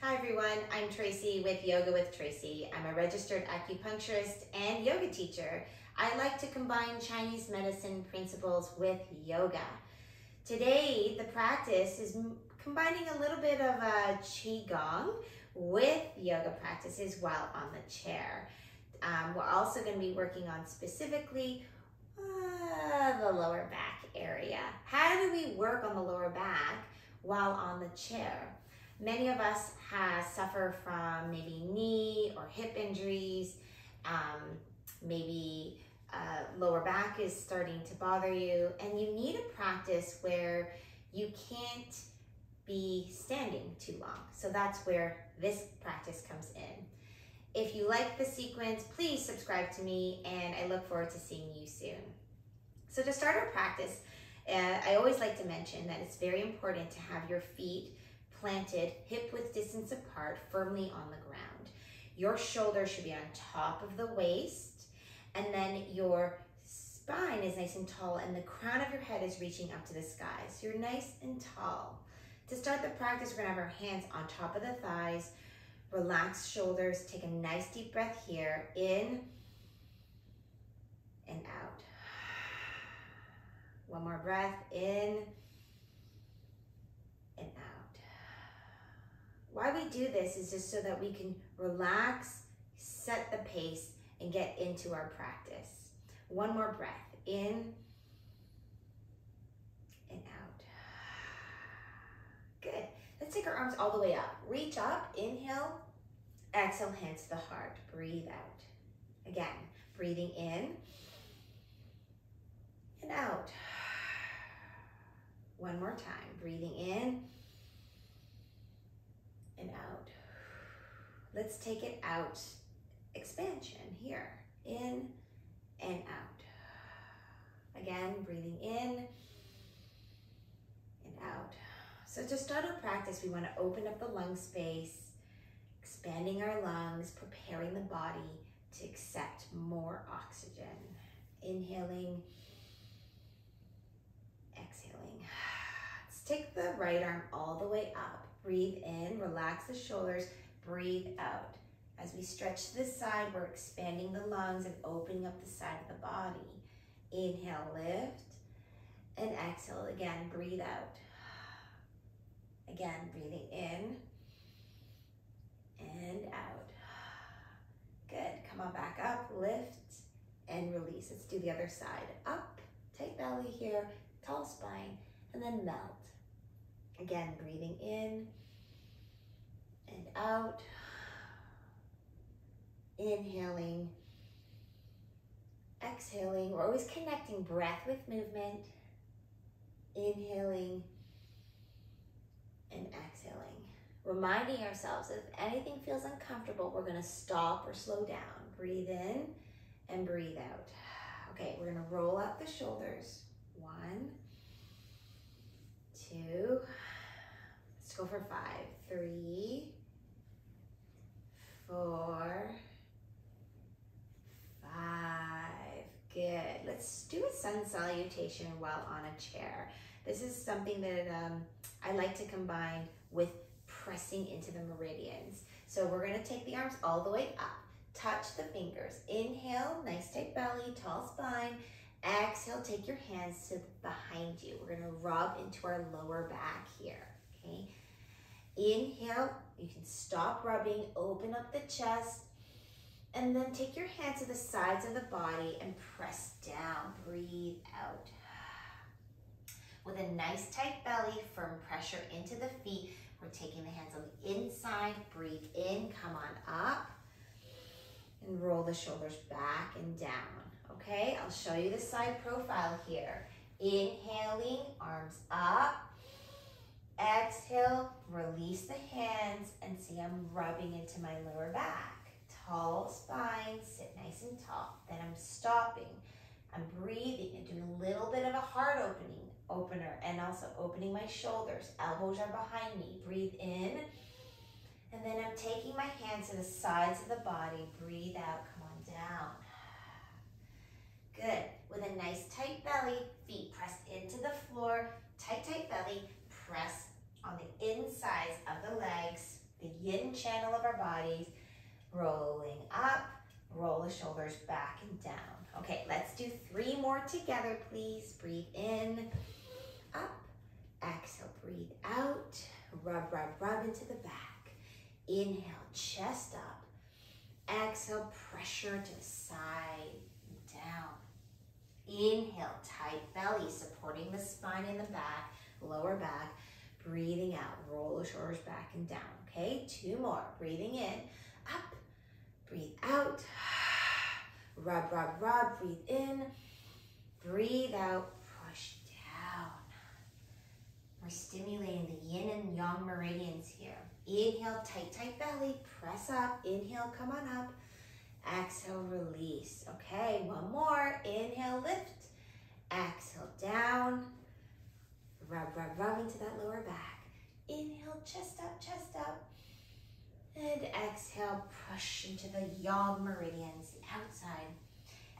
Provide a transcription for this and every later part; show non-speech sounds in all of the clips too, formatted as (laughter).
Hi everyone, I'm Tracie with Yoga with Tracie. I'm a registered acupuncturist and yoga teacher. I like to combine Chinese medicine principles with yoga. Today, the practice is combining a little bit of a Qigong with yoga practices while on the chair. Um, we're also going to be working on specifically uh, the lower back area. How do we work on the lower back while on the chair? Many of us have suffer from maybe knee or hip injuries, um, maybe uh, lower back is starting to bother you, and you need a practice where you can't be standing too long. So that's where this practice comes in. If you like the sequence, please subscribe to me, and I look forward to seeing you soon. So to start our practice, uh, I always like to mention that it's very important to have your feet planted hip width distance apart, firmly on the ground. Your shoulders should be on top of the waist, and then your spine is nice and tall, and the crown of your head is reaching up to the sky. So you're nice and tall. To start the practice, we're gonna have our hands on top of the thighs, relax shoulders, take a nice deep breath here, in and out. One more breath, in and out. Why we do this is just so that we can relax, set the pace, and get into our practice. One more breath, in and out. Good. Let's take our arms all the way up. Reach up, inhale, exhale, hands to the heart. Breathe out. Again, breathing in and out. One more time, breathing in and out. Let's take it out. Expansion here, in and out. Again, breathing in and out. So to start our practice, we want to open up the lung space, expanding our lungs, preparing the body to accept more oxygen. Inhaling exhaling. (sighs) Let's Take the right arm all the way up. Breathe in, relax the shoulders, breathe out. As we stretch to the side, we're expanding the lungs and opening up the side of the body. Inhale, lift, and exhale again, breathe out. Again, breathing in and out. Good, come on back up, lift, and release. Let's do the other side. Up, tight belly here, tall spine, and then melt. Again, breathing in and out. Inhaling, exhaling. We're always connecting breath with movement. Inhaling and exhaling. Reminding ourselves if anything feels uncomfortable, we're going to stop or slow down. Breathe in and breathe out. Okay, we're going to roll out the shoulders. One, two, go for five. Three, four, five. Good. Let's do a sun salutation while on a chair. This is something that um, I like to combine with pressing into the meridians. So we're gonna take the arms all the way up. Touch the fingers. Inhale, nice tight belly, tall spine. Exhale, take your hands to behind you. We're gonna rub into our lower back here, okay? Inhale, you can stop rubbing, open up the chest, and then take your hands to the sides of the body and press down. Breathe out. (sighs) With a nice tight belly, firm pressure into the feet. We're taking the hands on the inside. Breathe in, come on up. And roll the shoulders back and down. Okay, I'll show you the side profile here. Inhaling, arms up. Exhale, release the hands and see I'm rubbing into my lower back. Tall spine, sit nice and tall. Then I'm stopping. I'm breathing and doing a little bit of a heart opening, opener, and also opening my shoulders. Elbows are behind me. Breathe in. And then I'm taking my hands to the sides of the body. Breathe out, come on down. Good. With a nice tight belly, feet pressed into the floor, tight, tight belly, press on the insides of the legs, the yin channel of our bodies. Rolling up, roll the shoulders back and down. Okay, let's do three more together, please. Breathe in, up, exhale, breathe out, rub, rub, rub into the back. Inhale, chest up. Exhale, pressure to the side, down. Inhale, tight belly, supporting the spine in the back, lower back. Breathing out, roll the shoulders back and down. Okay, two more. Breathing in, up, breathe out. (sighs) Rub, rub, rub, breathe in, breathe out, push down. We're stimulating the yin and yang meridians here. Inhale, tight, tight belly, press up. Inhale, come on up. Exhale, release. Okay, one more. Inhale, lift. Exhale, down. Rub, rub, rub into that lower back. Inhale, chest up, chest up. Exhale, push into the yang meridians, the outside.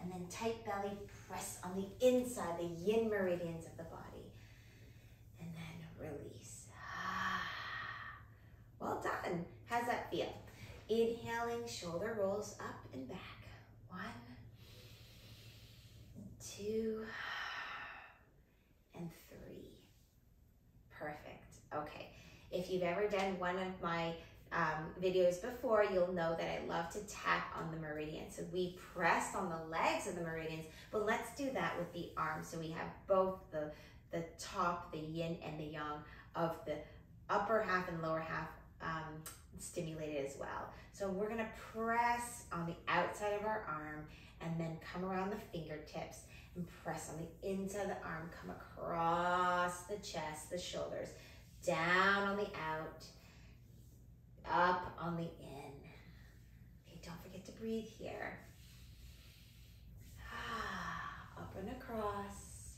And then tight belly, press on the inside, the yin meridians of the body. And then release. (sighs) Well done. How's that feel? Inhaling, shoulder rolls up and back. One, two, and three. Perfect. Okay. If you've ever done one of my um, videos before, you'll know that I love to tap on the meridians. So we press on the legs of the meridians, but let's do that with the arms. So we have both the, the top, the yin and the yang of the upper half and lower half um, stimulated as well. So we're gonna press on the outside of our arm and then come around the fingertips and press on the inside of the arm, come across the chest, the shoulders, down on the out, up on the in. Okay, don't forget to breathe here. Up and across,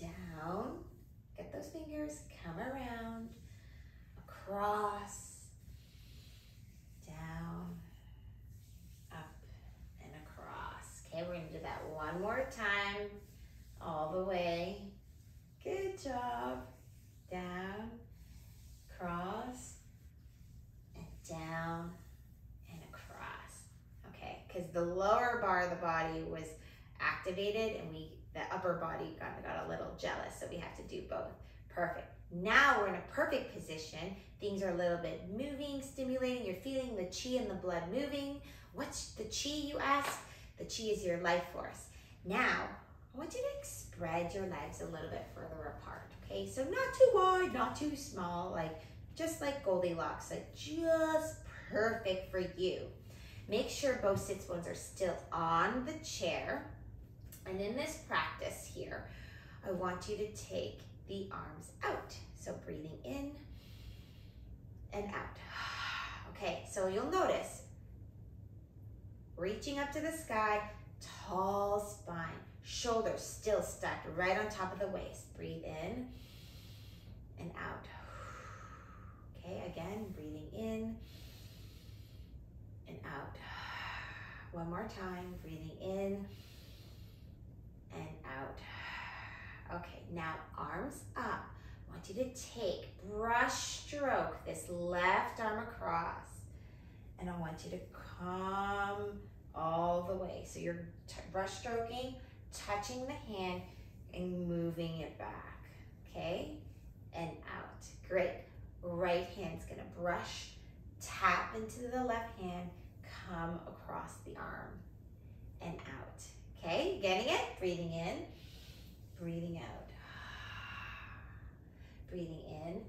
down. Get those fingers, come around, across, down, up, and across. Okay, we're gonna do that one more time, all the way. Good job. Down, cross, and down, and across. Okay, because the lower bar of the body was activated and we the upper body kind of got a little jealous, so we have to do both. Perfect. Now we're in a perfect position. Things are a little bit moving, stimulating. You're feeling the chi and the blood moving. What's the chi, you ask? The chi is your life force. Now, I want you to spread your legs a little bit further apart, okay? So not too wide, not too small, like just like Goldilocks, like just perfect for you. Make sure both sits bones are still on the chair. And in this practice here, I want you to take the arms out. So breathing in and out. (sighs) Okay, so you'll notice reaching up to the sky, tall spine, shoulders still stacked right on top of the waist. Breathe in and out. (sighs) Okay, again, breathing in and out. (sighs) One more time, breathing in out. Okay, now arms up. I want you to take, brush stroke this left arm across. And I want you to come all the way. So you're brush stroking, touching the hand, and moving it back. Okay? And out. Great. Right hand's gonna brush, tap into the left hand, come across the arm, and out. Okay, getting it? Breathing in, breathing out. (sighs) Breathing in,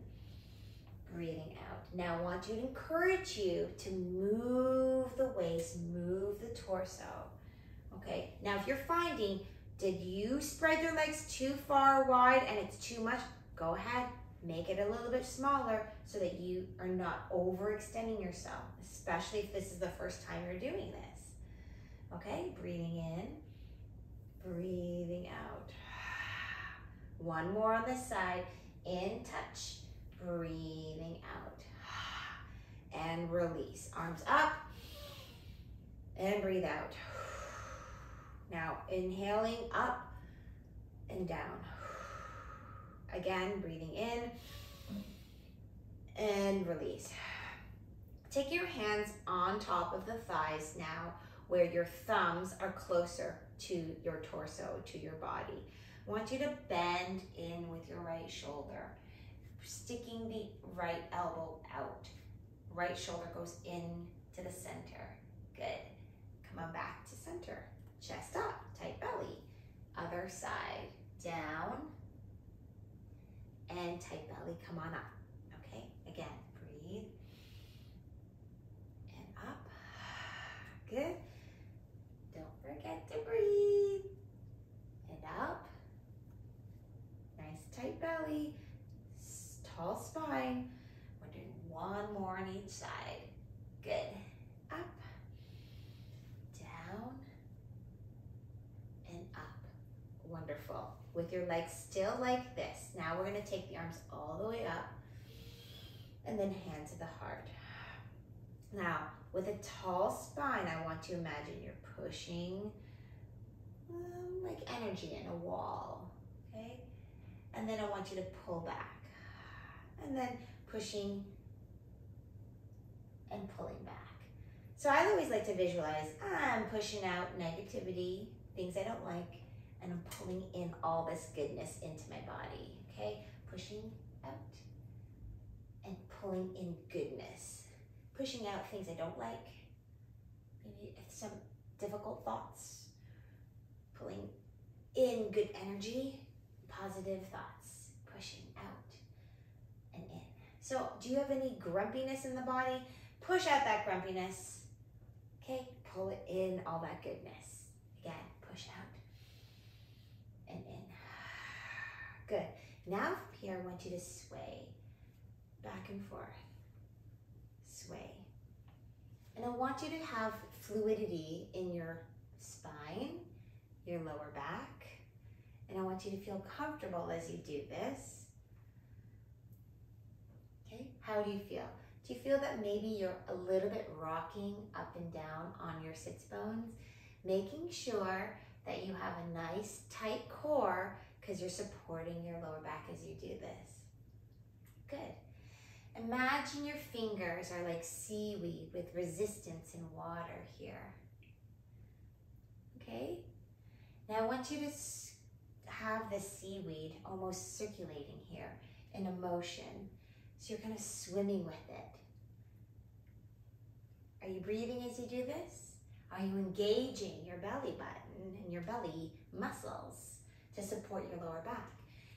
breathing out. Now I want to encourage you to move the waist, move the torso. Okay, now if you're finding, did you spread your legs too far wide and it's too much? Go ahead, make it a little bit smaller so that you are not overextending yourself, especially if this is the first time you're doing this. Okay, breathing in, breathing out. One more on this side. In touch, breathing out. And release. Arms up and breathe out. Now, inhaling up and down. Again, breathing in and release. Take your hands on top of the thighs now, where your thumbs are closer to your torso, to your body. I want you to bend in with your right shoulder, sticking the right elbow out. Right shoulder goes in to the center. Good. Come on back to center. Chest up, tight belly. Other side, down, and tight belly, come on up. Okay, again, breathe. And up. Good. Don't forget to breathe. And up. Nice tight belly. We're doing one more on each side. Good. Up. Down. And up. Wonderful. With your legs still like this. Now we're going to take the arms all the way up and then hand to the heart. Now, with a tall spine, I want to imagine you're pushing um, like energy in a wall, okay? And then I want you to pull back. And then pushing and pulling back. So I always like to visualize I'm pushing out negativity, things I don't like, and I'm pulling in all this goodness into my body, okay? Pushing out and pulling in goodness. Pushing out things I don't like, maybe some difficult thoughts. Pulling in good energy, positive thoughts, pushing out. So, do you have any grumpiness in the body? Push out that grumpiness. Okay, pull it in all that goodness. Again, push out and in. (sighs) Good. Now from here, I want you to sway back and forth. Sway. And I want you to have fluidity in your spine, your lower back. And I want you to feel comfortable as you do this. How do you feel? Do you feel that maybe you're a little bit rocking up and down on your sits bones? Making sure that you have a nice tight core because you're supporting your lower back as you do this. Good. Imagine your fingers are like seaweed with resistance in water here. Okay? Now I want you to have the seaweed almost circulating here in a motion. So you're kind of swimming with it. Are you breathing as you do this? Are you engaging your belly button and your belly muscles to support your lower back?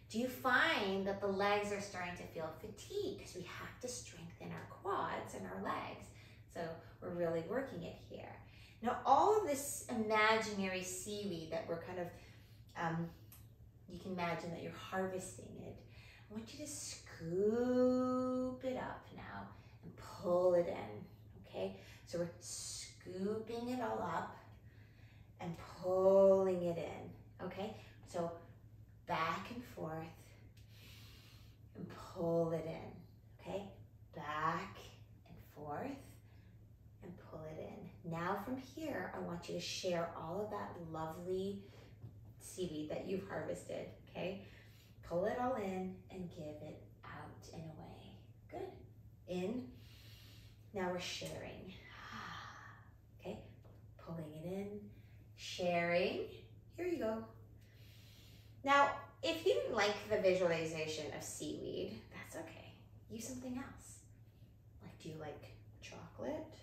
Do you find that the legs are starting to feel fatigued because we have to strengthen our quads and our legs? So we're really working it here. Now all of this imaginary seaweed that we're kind of, um, you can imagine that you're harvesting it. I want you to scoop it up now and pull it in, okay? So we're scooping it all up and pulling it in, okay? So back and forth and pull it in, okay? Back and forth and pull it in. Now from here, I want you to share all of that lovely seaweed that you've harvested, okay? Pull it all in and give it out and away. Good. In. Now sharing. (sighs) Okay, pulling it in, sharing. Here you go. Now, if you didn't like the visualization of seaweed, that's okay. Use something else. Like, do you like chocolate?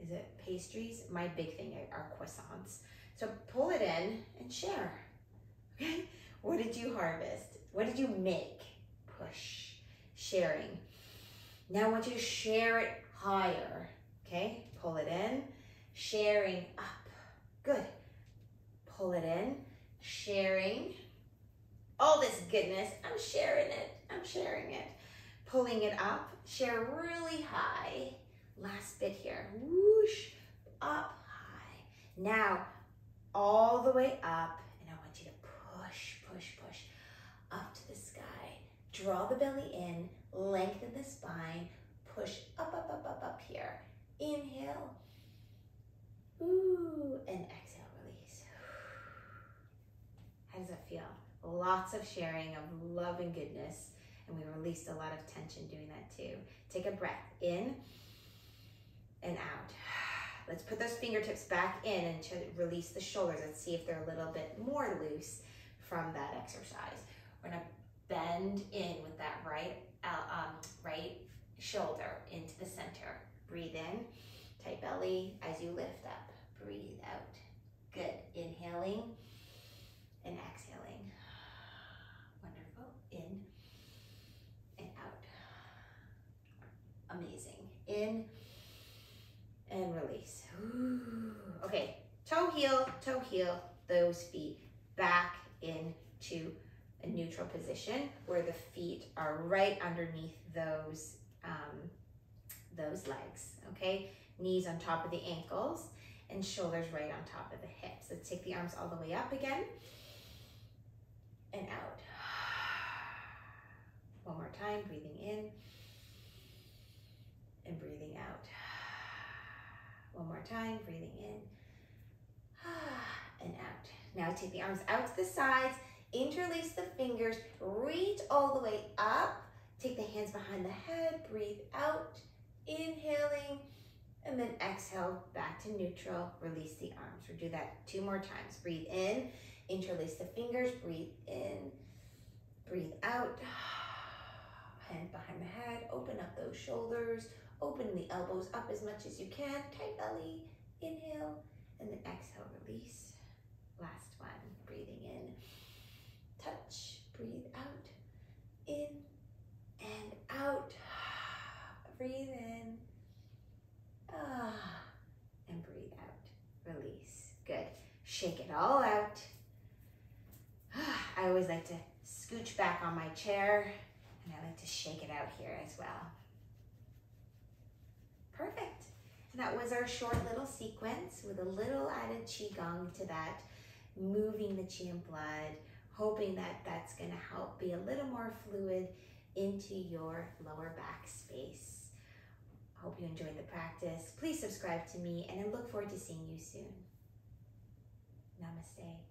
Is it pastries? My big thing are croissants. So pull it in and share. Okay? What did you harvest? What did you make? Push. Sharing. Now I want you to share it higher. Okay? Pull it in. Sharing up. Good. Pull it in. Sharing. All this goodness. I'm sharing it. I'm sharing it. Pulling it up. Share really high. Last bit here. Whoosh. Up high. Now, all the way up. And I want you to push, push, push up to the sky. Draw the belly in. Lengthen the spine. Push up, up, up, up, up here. Inhale. Ooh, and exhale, release. How does that feel? Lots of sharing of love and goodness. And we released a lot of tension doing that too. Take a breath in and out. (sighs) Let's put those fingertips back in and to release the shoulders. Let's see if they're a little bit more loose from that exercise. We're gonna bend in with that right, um, right shoulder into the center. Breathe in, tight belly as you lift up. Breathe out. Good. Inhaling and exhaling. Wonderful. In and out. Amazing. In and release. Ooh. Okay, toe heel, toe heel, those feet back into a neutral position where the feet are right underneath those um, those legs. Okay, knees on top of the ankles and shoulders right on top of the hips. Let's take the arms all the way up again and out. (sighs) One more time, breathing in and breathing out. (sighs) One more time, breathing in (sighs) and out. Now take the arms out to the sides, interlace the fingers, reach all the way up, take the hands behind the head, breathe out, inhaling, and then exhale back to neutral, release the arms. We'll do that two more times. Breathe in, interlace the fingers, breathe in, breathe out, (sighs) hand behind the head, open up those shoulders, open the elbows up as much as you can, tight belly, inhale, and then exhale, release. Last one, breathing in, touch, breathe out, in and out, (sighs) breathe in, ah, and breathe out, release. Good. Shake it all out. (sighs) I always like to scooch back on my chair and I like to shake it out here as well. Perfect. And that was our short little sequence with a little added Qigong to that, moving the Qi and blood, hoping that that's going to help be a little more fluid into your lower back space. Hope you enjoyed the practice. Please subscribe to me and I look forward to seeing you soon. Namaste.